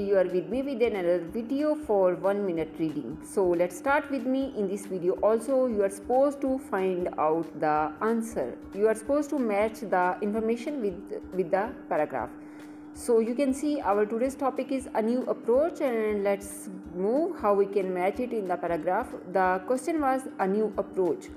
you are with me with another video for one minute reading. So let's start with me in this video. Also you are supposed to find out the answer. You are supposed to match the information with with the paragraph. So you can see our today's topic is a new approach and let's move how we can match it in the paragraph. The question was a new approach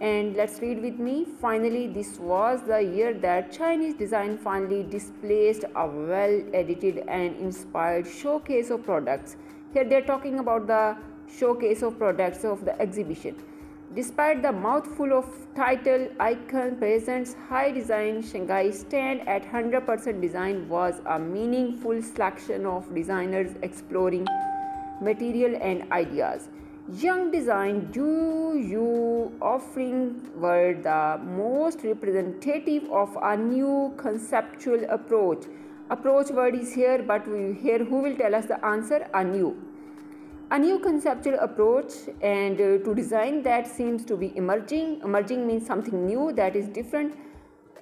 and let's read with me. Finally this was the year that chinese design finally displaced a well edited and inspired showcase of products. Here they're talking about the showcase of products of the exhibition. Despite the mouthful of title icon presents high design shanghai stand at 100% design was a meaningful selection of designers exploring material and ideas Young Design Do You offering were the most representative of a new conceptual approach. Approach word is here, but we here who will tell us the answer? A new. A new conceptual approach and uh, to design that seems to be emerging. Emerging means something new that is different.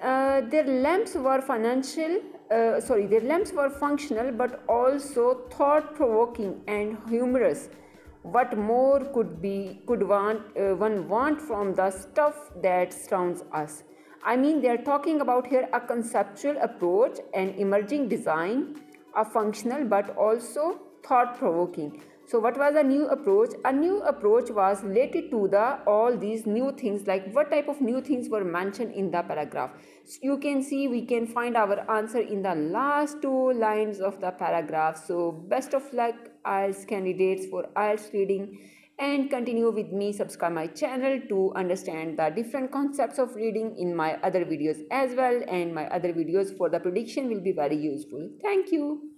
Uh, their lamps were financial, uh, sorry, their lamps were functional but also thought provoking and humorous what more could be could want uh, one want from the stuff that surrounds us? I mean they are talking about here a conceptual approach an emerging design a functional but also thought provoking so what was a new approach? A new approach was related to the all these new things like what type of new things were mentioned in the paragraph. So you can see we can find our answer in the last two lines of the paragraph. So best of luck IELTS candidates for IELTS reading. And continue with me subscribe my channel to understand the different concepts of reading in my other videos as well. And my other videos for the prediction will be very useful. Thank you